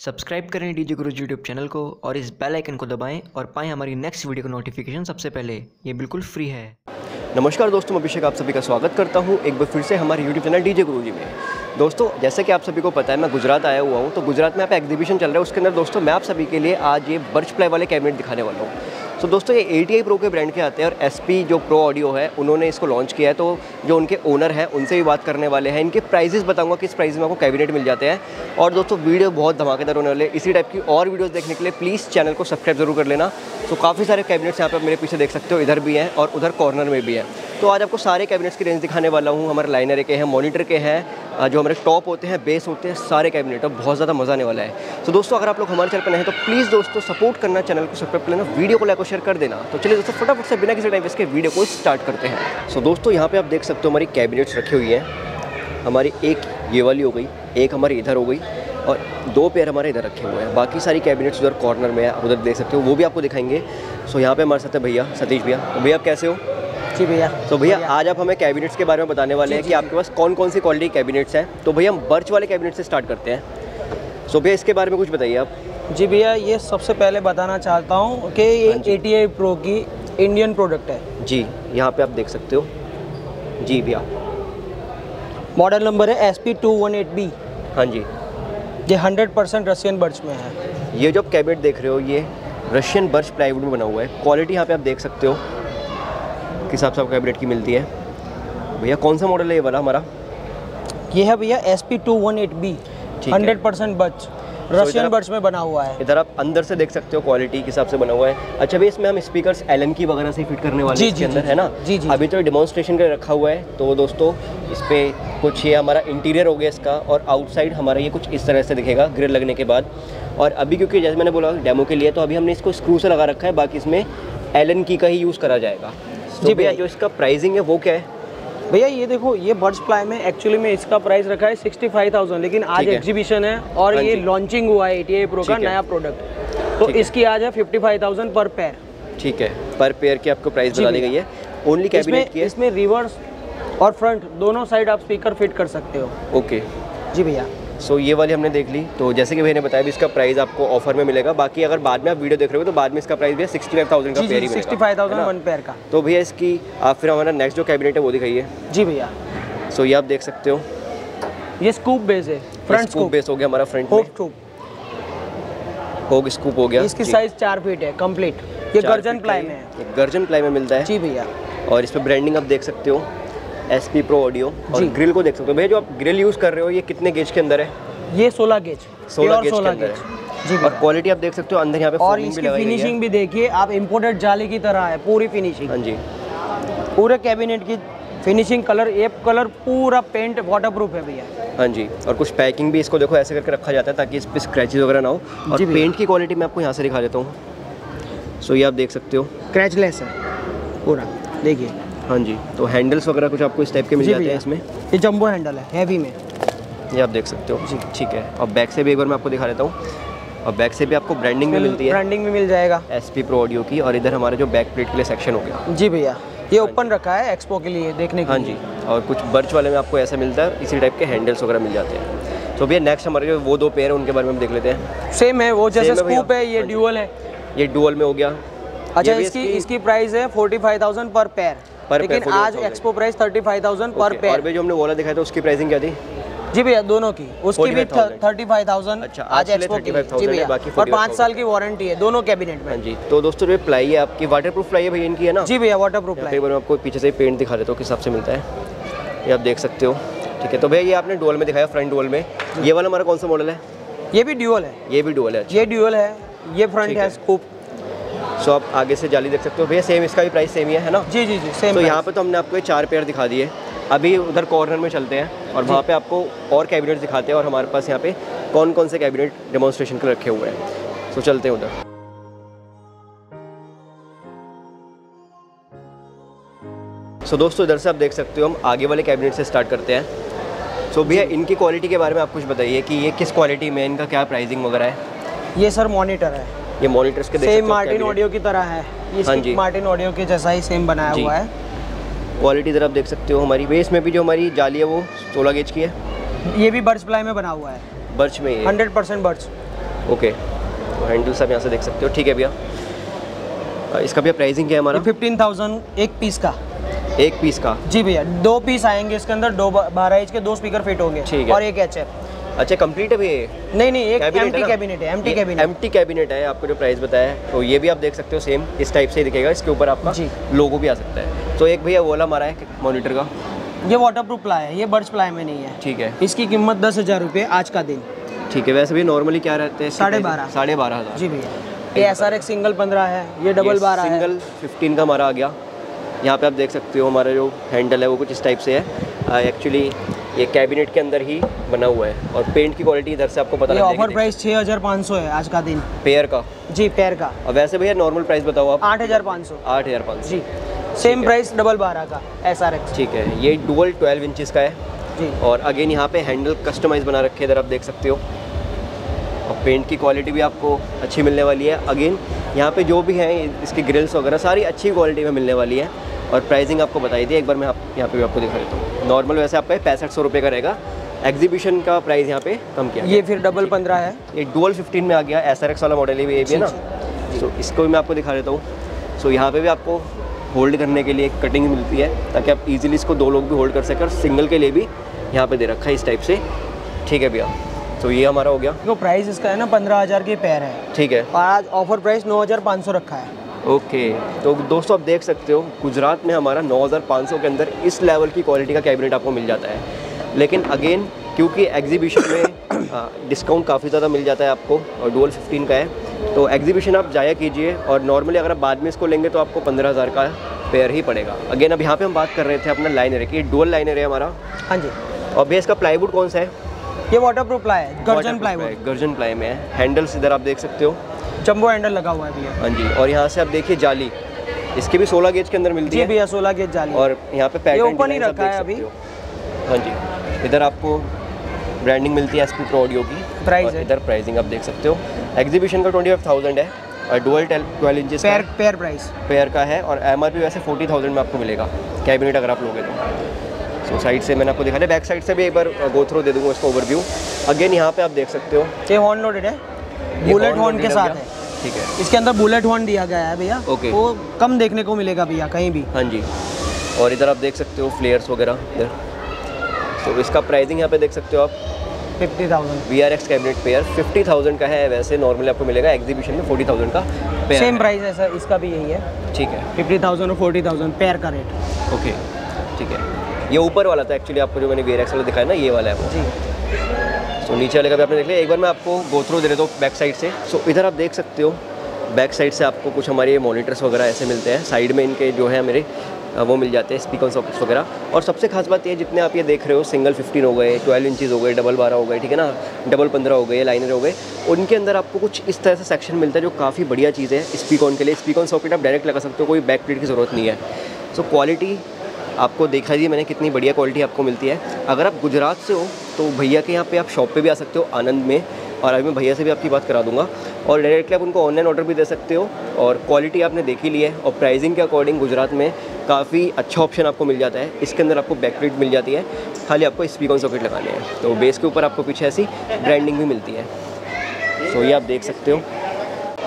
Subscribe करें D DJ Guru YouTube channel को और इस बेल आइकन को दबाएँ और पाएँ हमारी नेक्स्ट वीडियो का नोटिफिकेशन सबसे पहले। ये बिल्कुल फ्री है। नमस्कार दोस्तों, मैं अभिषेक, आप सभी का स्वागत करता हूँ एक बार फिर से हमारे यूट्यूब चैनल डीजे गुरुजी में। दोस्तों, जैसे कि आप सभी को पता है, मैं गुजरात आया हुआ हूँ तो गुजरात में आप एग्जीबिशन चल रहा है, उसके अंदर दोस्तों, मैं आप सभी के लिए आज ये बर्च प्लाई वाले कैबिनेट दिखाने वाला हूँ। सो so, दोस्तों ये ए टी प्रो के ब्रांड के आते हैं और SP जो प्रो ऑडियो है उन्होंने इसको लॉन्च किया है। तो जो उनके ओनर हैं उनसे भी बात करने वाले हैं। इनके प्राइजेस बताऊँगा किस प्राइस में आपको कैबिनेट मिल जाते हैं। और दोस्तों वीडियो बहुत धमाकेदार होने वाले इसी टाइप की और वीडियोज़ देखने के लिए प्लीज़ चैनल को सब्सक्राइब ज़रूर कर लेना। तो काफ़ी सारे कैबिनेट्स यहाँ पर मेरे पीछे देख सकते हो। इधर भी हैं और उधर कॉर्नर में भी है। तो आज आपको सारे कैबिनेट्स की रेंज दिखाने वाला हूँ। हमारे लाइनर के हैं मॉनिटर के हैं जो हमारे टॉप होते हैं बेस होते हैं सारे कैबिनेट और बहुत ज़्यादा मज़ा आने वाला है। तो दोस्तों अगर आप लोग हमारे चैनल पर नहीं तो प्लीज़ दोस्तों सपोर्ट करना चैनल को सब्सक्राइब कर लेना। वीडियो को लाइक शेयर कर देना। तो चलिए दोस्तों फटाफट से बिना किसी टाइम इसके वीडियो को स्टार्ट करते हैं। सो दोस्तों यहाँ पर आप देख सकते हो हमारी कैबिनेट्स रखी हुई हैं। हमारी एक ये वाली हो गई एक हमारी इधर हो गई और दो पेयर हमारे इधर रखे हुए हैं। बाकी सारी कैबिनेट्स उधर कॉर्नर में है उधर देख सकते हो वो भी आपको दिखाएँगे। सो यहाँ पे हमारे साथ है भैया सतीश भैया। तो भैया आप कैसे हो? जी भैया। तो भैया आज आप हमें कैबिनेट्स के बारे में बताने वाले हैं कि आपके पास कौन कौन सी क्वालिटी कैबिनेट्स हैं। तो भैया हम बर्च वाले कैबिनेट से स्टार्ट करते हैं। सो भैया इसके बारे में कुछ बताइए आप। जी भैया ये सबसे पहले बताना चाहता हूँ कि ये। ए टी आई प्रो की इंडियन प्रोडक्ट है। जी यहाँ पे आप देख सकते हो। जी भैया। मॉडल नंबर है S P two one eight B हाँ जी। ये हंड्रेड परसेंट रशियन बर्च में है। ये जो आप कैबिनेट देख रहे हो ये रशियन बर्च प्लाईवुड में बना हुआ है। क्वालिटी यहाँ पे आप देख सकते हो। किस हिसाब से आपको कैबिनेट की मिलती है। भैया कौन सा मॉडल है ये वाला हमारा? ये है भैया S P two one eight B hundred percent birch Russian birch में बना हुआ है। इधर आप अंदर से देख सकते हो क्वालिटी के हिसाब से बना हुआ है। अच्छा भैया इसमें हम स्पीकर एल की वगैरह से फिट करने वाले जी, हैं अंदर है ना? जी, जी, अभी तो डिमॉन्स्ट्रेशन के लिए रखा हुआ है। तो दोस्तों इस पे कुछ ये हमारा इंटीरियर हो गया इसका और आउटसाइड हमारा ये कुछ इस तरह से दिखेगा ग्रिल लगने के बाद। और अभी क्योंकि जैसे मैंने बोला डेमो के लिए तो अभी हमने इसको स्क्रू से लगा रखा है। बाकी इसमें एल की का ही यूज़ करा जाएगा। जी भैया भैया। जो इसका प्राइसिंग है वो क्या है? भैया ये देखो ये बर्ड्स प्लाई में एक्चुअली में इसका प्राइस रखा है सिक्सटी फाइव थाउज़ेंड लेकिन आज। एग्जीबिशन है। और हाँ ये लॉन्चिंग हुआ है ए प्रो का नया प्रोडक्ट तो इसकी आज है fifty five thousand per pair ठीक है। पर पेयर की आपको प्राइस बता दी गई है। ओनली कैबिनेट की है? इसमें रिवर्स और फ्रंट दोनों साइड आप स्पीकर फिट कर सकते हो। ओके जी भैया। सो ये वाली हमने देख ली। तो जैसे कि भैया ने बताया भी इसका प्राइस आपको ऑफ़र में मिलेगा। बाकी अगर बाद में आप वीडियो देख रहे हो तो बाद में इसका प्राइस भी सिक्सटी फाइव थाउज़ेंड का पेयर ही sixty five thousand one pair का। तो भैया इसकी आप फिर हमारा नेक्स्ट जो कैबिनेट है वो दिखाइए। जी भैया। सो ये आप देख सकते हो। ये स्कूप बेस है फ्रंट स्कूप बेस हो गया हमारा फ्रंट स्कूप होग स्कूप हो गया। इसकी साइज़ चार फीट है कंप्लीट ये गर्जन प्लाई में है। गर्जन प्लाई में मिलता है। जी भैया। और इस पर ब्रांडिंग आप देख सकते हो। एस पी प्रो ऑडियो और ग्रिल को देख सकते हो। भैया जो आप ग्रिल यूज़ कर रहे हो ये कितने गेज के अंदर है? ये सोलह गेज 16 गेज के अंदर गेज है जी और क्वालिटी आप देख सकते हो अंदर यहाँ पे और इसकी फिनिशिंग भी देखिए आप इम्पोर्टेड जाली की तरह है पूरी फिनिशिंग हाँ जी। पूरे कैबिनेट की फिनिशिंग कलर ये कलर पूरा पेंट वाटर प्रूफ है भैया। हाँ जी और कुछ पैकिंग भी इसको देखो ऐसे करके रखा जाता है ताकि इस पर स्क्रैचेज वगैरह ना हो। और पेंट की क्वालिटी मैं आपको यहाँ से दिखा देता हूँ। सो ये आप देख सकते हो। क्रैचलेस है पूरा। देखिए। हाँ जी। तो हैंडल्स वगैरह कुछ आपको इस टाइप के मिल जाते हैं इसमें? ये जंबो हैंडल है हैवी में। ये आप देख सकते हो। जी। ठीक है। और बैक से भी एक बार मैं आपको दिखा देता हूँ। और बैक से भी आपको ब्रांडिंग में मिलती है। ब्रांडिंग भी मिल जाएगा। एस पी प्रो ऑडियो की और इधर हमारे जो बैक प्लेट के लिए सेक्शन हो गया। जी भैया। ये ओपन रखा है एक्सपो के लिए देखने के हाँ जी। और कुछ बर्च वाले में आपको ऐसा मिलता है इसी टाइप के हैंडल्स वगैरह मिल जाते हैं। तो भैया नेक्स्ट हमारे जो वो दो पेयर है उनके बारे में हम देख लेते हैं। सेम है वो जैसे है। स्कूप है ये हाँ ड्यूअल है। ये डुअल में हो गया। अच्छा इसकी इसकी प्राइस है forty five thousand per pair Per लेकिन आज expo price thirty five thousand per और पेयर भी जो हमने वाला दिखाया था उसकी प्राइसिंग क्या थी? जी भैया दोनों की। उसकी भी थर्टी फाइव थाउज़ेंड अच्छा, आज एक्सपो की जी भैया बाकी और पाँच साल की वारंटी है दोनों कैबिनेट हाँ में जी तो दोस्तों जो प्लाई है आपकी वाटर प्रूफ प्लाई है भैया इनकी है ना? जी भैया वाटर प्रूफ यहाँ पे एक बार मैं आपको पीछे से पेंट दिखा देता हूँ किस हिसाब से मिलता है। ये आप देख सकते हो ठीक है? तो भैया ये आपने डुअल में दिखाया फ्रंट डुअल में। ये वाला हमारा कौन सा मॉडल है? ये भी ड्यूअल है। ये भी डुअल है अच्छा। ये ड्यूअल है ये फ्रंट है है। स्कूप सो आप आगे से जाली देख सकते हो। भैया सेम इसका भी प्राइस सेम ही है है ना? जी जी जी सेम तो यहाँ पे तो हमने आपको ये चार पेयर दिखा दिए। अभी उधर कॉर्नर में चलते हैं और वहाँ पे आपको और कैबिनेट दिखाते हैं और हमारे पास यहाँ पे कौन कौन से कैबिनेट डेमोन्स्ट्रेशन के रखे हुए हैं। सो चलते हैं उधर। सो दोस्तों इधर से आप देख सकते हो हम आगे वाले कैबिनेट से स्टार्ट करते हैं। सो भैया इनकी क्वालिटी के बारे में आप कुछ बताइए कि ये किस क्वालिटी में इनका क्या प्राइसिंग वगैरह है? ये सर मॉनिटर है। ये मॉनिटर्स के सेम मार्टिन ऑडियो की तरह है। ये हाँ जी। मार्टिन ऑडियो के जैसा ही सेम बनाया हुआ है। क्वालिटी इधर आप देख सकते हो हमारी। बेस में भी जो हमारी जाली है वो 16 गेज की है। ये भी बर्ड्स प्लाई में बना हुआ है। बर्च में हंड्रेड परसेंट बर्ड्स ओके तो हैंडल्स आप यहाँ से देख सकते हो। ठीक है भैया। इसका भैया प्राइसिंग क्या है हमारा? फिफ्टीन थाउज़ेंड एक पीस का। एक पीस का। जी भैया दो पीस आएँगे इसके अंदर दो बारह इंच के दो स्पीकर फिट होंगे। ठीक है। और एक एच अच्छा कंप्लीट है भैया ये नहीं नहीं एक एम्प्टी कैबिनेट है एम्प्टी कैबिनेट empty cabinet. है आपको जो प्राइस बताया है तो ये भी आप देख सकते हो सेम इस टाइप से ही दिखेगा इसके ऊपर आपका जी। लोगो भी आ सकता है। तो एक भैया वो वाला हमारा है मॉनिटर का। ये वाटर प्रूफ प्लाई है ये बर्ड्स प्लाई में नहीं है। ठीक है। इसकी कीमत दस हज़ार रुपये आज का दिन। ठीक है वैसे भी नॉर्मली क्या रहते हैं साढ़े बारह। साढ़े बारह हज़ार। जी भैया। ये एस आर एक सिंगल पंद्रह है ये डबल बारह सिंगल फिफ्टीन का हमारा आ गया। यहाँ पे आप देख सकते हो हमारा जो हैंडल है वो कुछ इस टाइप से है। एक्चुअली ये कैबिनेट के अंदर ही बना हुआ है और पेंट की क्वालिटी इधर से आपको पता ये लग ऑफ़र प्राइस छः हज़ार पाँच सौ है आज का दिन। पेयर का? जी पैर का। और वैसे भैया नॉर्मल प्राइस बताओ आप। आठ हज़ार पाँच सौ। आठ हज़ार पाँच सौ। जी सेम प्राइस डबल बारह का एस आर एक्स ठीक है ये डुअल ट्वेल्व इंचज़ का है। जी। और अगेन यहाँ पे हैंडल कस्टमाइज बना रखे इधर आप देख सकते हो। और पेंट की क्वालिटी भी आपको अच्छी मिलने वाली है। अगेन यहाँ पे जो भी है इसकी ग्रिल्स वगैरह सारी अच्छी क्वालिटी में मिलने वाली है। और प्राइसिंग आपको बताई दी एक बार मैं आप यहाँ पे भी आपको दिखा देता हूँ। नॉर्मल वैसे आपका पैंसठ सौ रुपये का रहेगा। एग्जीबिशन का प्राइस यहाँ पे कम किया ये फिर डबल पंद्रह है? ये डुअल फिफ्टीन में आ गया। एस आर एक्स वाला मॉडल है ये भी है ना? सो इसको भी मैं आपको दिखा देता हूँ। सो यहाँ पे भी आपको होल्ड करने के लिए एक कटिंग मिलती है ताकि आप इजीली इसको दो लोग भी होल्ड कर सकें और सिंगल के लिए भी यहाँ पे दे रखा है इस टाइप से। ठीक है भैया? तो ये हमारा हो गया। देखो प्राइस इसका है ना पंद्रह हज़ार के पैर है। ठीक है। और आज ऑफ़र प्राइस नौ हज़ार पाँच सौ रखा है। ओके तो दोस्तों आप देख सकते हो गुजरात में हमारा 9,500 के अंदर इस लेवल की क्वालिटी का कैबिनेट आपको मिल जाता है। लेकिन अगेन क्योंकि एग्जीबिशन में डिस्काउंट काफ़ी ज़्यादा मिल जाता है आपको और डोल फिफ्टीन का है तो एग्जीबिशन आप जाया कीजिए और नॉर्मली अगर आप बाद में इसको लेंगे तो आपको पंद्रह हज़ार का पेयर ही पड़ेगा। अगेन अब यहाँ पे हम बात कर रहे थे अपना लाइनर की डोल लाइनर है हमारा। हाँ जी। और भैया इसका प्लाईवुड कौन सा है? ये वाटर प्रूफ प्लाई है गर्जन प्लाईवुड गर्जन प्लाई में है। हैंडल्स इधर आप देख सकते हो। जंबो हैंडल लगा हुआ है भैया। हाँ जी और यहाँ से आप देखिए जाली। इसकी भी 16 गेज के अंदर मिलती है। भैया सोलह गेज जाली। और यहाँ पे पैटर्न open ही रखा है अभी। हाँ। जी इधर आपको ब्रांडिंग मिलती है एस पी प्रो ऑडियो की। है। इधर प्राइसिंग आप देख सकते हो। एग्जीबिशन का ट्वेंटी फाइव थाउज़ेंड है और डुअल ट्वेल्व इंचज पैर पैर प्राइस पेयर का है और एम वैसे फोर्टी थाउज़ेंड में आपको मिलेगा। कैबिनेट अगर आप लोगे तो। सो साइड से मैंने आपको दिखा दिया बैक साइड से भी एक बार गो थ्रो दे दूँगा इसका ओवरव्यू अगेन यहाँ पे आप देख सकते हो। ये हॉर्न लोडेड है। बुलेट हॉर्न के साथ है। ठीक है। इसके अंदर बुलेट हॉर्न दिया गया है भैया। ओके वो कम देखने को मिलेगा भैया कहीं भी। हाँ जी। और इधर आप देख सकते हो फ्लेयर्स वगैरह इधर। तो इसका प्राइसिंग यहाँ पे देख सकते हो आप। Fifty thousand V R X cabinet pair fifty thousand का है वैसे नॉर्मली आपको मिलेगा एग्जीबिशन में फोर्टी थाउज़ेंड का पेयर सेम प्राइस है सर इसका भी यही है। ठीक है। फिफ्टी थाउज़ेंड और फोर्टी थाउज़ेंड पैर का रेट ओके ठीक है। ये ऊपर वाला था एक्चुअली आपको जो मैंने वी आर एक्स वाला दिखाया ना ये वाला है वो। जी। सो नीचे वाले का भी आपने देख लिया। एक बार मैं आपको गो थ्रू दे देता हूँ बैक साइड से। सो इधर आप देख सकते हो बैक साइड से आपको कुछ हमारे मॉनिटर्स वगैरह ऐसे मिलते हैं। साइड में इनके जो है मेरे वो मिल जाते हैं स्पीकर सॉकेट्स वगैरह। और सबसे खास बात ये, जितने आप ये देख रहे हो सिंगल फिफ्टीन हो गए ट्वेल्व इंचज़ हो गए डबल बारह हो गए, ठीक है ना? डबल पंद्रह हो गए लाइनर हो गए। उनके अंदर आपको कुछ इस तरह से सेक्शन मिलता है जो काफ़ी बढ़िया चीज़ है स्पीकॉन के लिए। स्पीकॉन सॉकेट आप डायरेक्ट लगा सकते हो, कोई बैक प्लेट की ज़रूरत नहीं है। सो क्वालिटी आपको देखा जी, मैंने कितनी बढ़िया क्वालिटी आपको मिलती है। अगर आप गुजरात से हो तो भैया के यहाँ पे आप शॉप पे भी आ सकते हो, आनंद में। और अभी मैं भैया से भी आपकी बात करा दूँगा। और डायरेक्टली आप उनको ऑनलाइन ऑर्डर भी दे सकते हो। और क्वालिटी आपने देखी ली है। और प्राइसिंग के अकॉर्डिंग गुजरात में काफ़ी अच्छा ऑप्शन आपको मिल जाता है। इसके अंदर आपको बैकप्लेट मिल जाती है। खाली आपको स्पीकर सॉकेट लगाने हैं। तो बेस के ऊपर आपको पीछे ऐसी ब्रांडिंग भी मिलती है। सो ये आप देख सकते हो।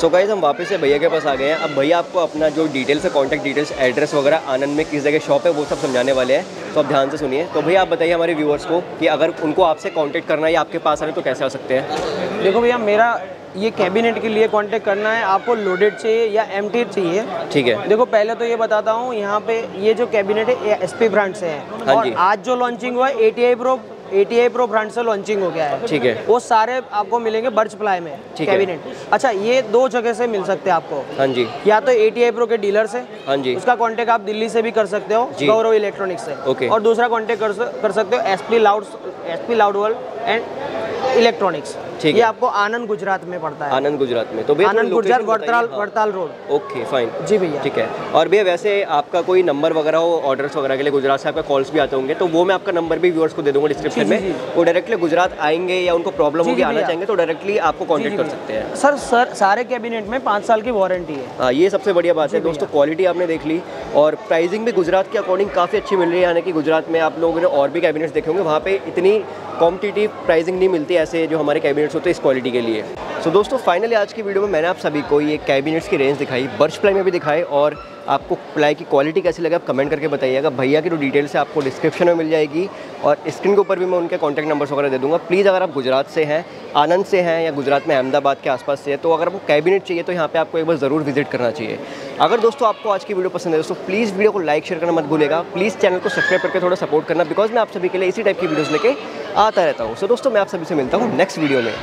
सो गाइज़ हम वापस से भैया के पास आ गए हैं। अब भैया आपको अपना जो डिटेल्स है कॉन्टैक्ट डिटेल्स एड्रेस वगैरह आनंद में किस जगह शॉप है वो सब समझाने वाले हैं। तो आप ध्यान से सुनिए। तो भैया आप बताइए हमारे व्यूअर्स को कि अगर उनको आपसे कांटेक्ट करना है या आपके पास आने तो कैसे आ सकते हैं? देखो भैया मेरा ये कैबिनेट के लिए कांटेक्ट करना है। आपको लोडेड चाहिए या एम चाहिए? ठीक है। देखो पहले तो ये बताता हूँ यहाँ पे ये जो कैबिनेट है एस पी ब्रांड से है। हाँ और आज जो लॉन्चिंग हुआ है A T I pro A T I pro brand से लॉन्चिंग हो गया है। ठीक है। वो सारे आपको मिलेंगे बर्च प्लाई में कैबिनेट अच्छा ये दो जगह से मिल सकते हैं आपको। हाँ जी। या तो ए टी आई प्रो के डीलर से हाँ जी। उसका कॉन्टेक्ट आप दिल्ली से भी कर सकते हो गौरव इलेक्ट्रॉनिक्स से। ओके। और दूसरा कॉन्टेक्ट कर, कर सकते हो S P loud S P loud world and electronics ठीक है। आपको आनंद गुजरात में पड़ता है। आनंद गुजरात में। तो भैया आनंद गुजरात location वड़ताल हाँ। रोड। ओके फाइन जी भैया। ठीक है। और भैया वैसे आपका कोई नंबर वगैरह हो ऑर्डर्स वगैरह के लिए गुजरात से आपका कॉल्स भी आते होंगे तो वो मैं आपका नंबर भी व्यूअर्स को दे दूँगा डिस्क्रिप्शन में। वो डायरेक्टली गुजरात आएँगे या उनको प्रॉब्लम होगी आना चाहेंगे तो डायरेक्टली आपको कॉन्टेक्ट कर सकते हैं। सर सर सारे कैबिनेट में पाँच साल की वारंटी है। हाँ ये सबसे बढ़िया बात है दोस्तों क्वालिटी आपने देख ली। और प्राइसिंग भी गुजरात के अकॉर्डिंग काफ़ी अच्छी मिल रही है, यानी कि गुजरात में आप लोगों ने और भी कैबिनेट्स देखे होंगे वहाँ पे इतनी कॉम्पिटिटिव प्राइसिंग नहीं मिलती ऐसे जो हमारे कैबिनेट्स होते हैं इस क्वालिटी के लिए। सो so, दोस्तों फाइनली आज की वीडियो में मैंने आप सभी को ये कैबिनेट्स की रेंज दिखाई बर्च प्लाई में भी दिखाई और आपको प्लाई की क्वालिटी कैसी लगे आप कमेंट करके बताइएगा। भैया की जो डिटेल्स है आपको डिस्क्रिप्शन में मिल जाएगी और स्क्रीन के ऊपर भी मैं उनके कॉन्टैक्ट नंबर्स वगैरह दे दूँगा। प्लीज़ अगर आप गुजरात से हैं आनंद से हैं या गुजरात में अहमदाबाद के आसपास से है तो अगर आपको कैबिनेट चाहिए तो यहाँ पर आपको एक बार ज़रूर विज़िट करना चाहिए। अगर दोस्तों आपको आज की वीडियो पसंद है दोस्तों प्लीज़ वीडियो को लाइक शेयर करना मत भूलेगा प्लीज़ चैनल को सब्सक्राइब करके थोड़ा सपोर्ट करना बिकॉज़ मैं आप सभी के लिए इसी टाइप की वीडियोज़ लेके आता रहता हूँ। सो दोस्तों मैं आप सभी से मिलता हूँ नेक्स्ट वीडियो में।